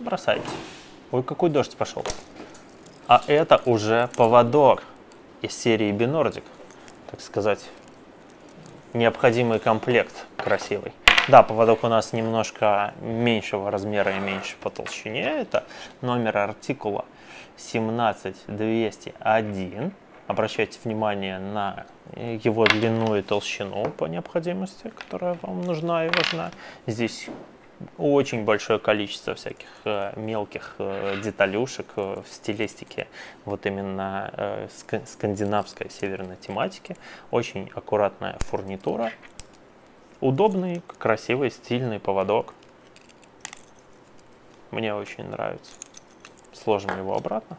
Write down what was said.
бросаете. Ой, какой дождь пошел. А это уже поводок из серии Бинордик, так сказать, необходимый комплект красивый. Да, поводок у нас немножко меньшего размера и меньше по толщине. Это номер артикула 17201. Обращайте внимание на его длину и толщину по необходимости, которая вам нужна и важна. Здесь очень большое количество всяких э, мелких э, деталюшек э, в стилистике вот именно ск скандинавской северной тематики. Очень аккуратная фурнитура. Удобный, красивый, стильный поводок. Мне очень нравится. Сложим его обратно.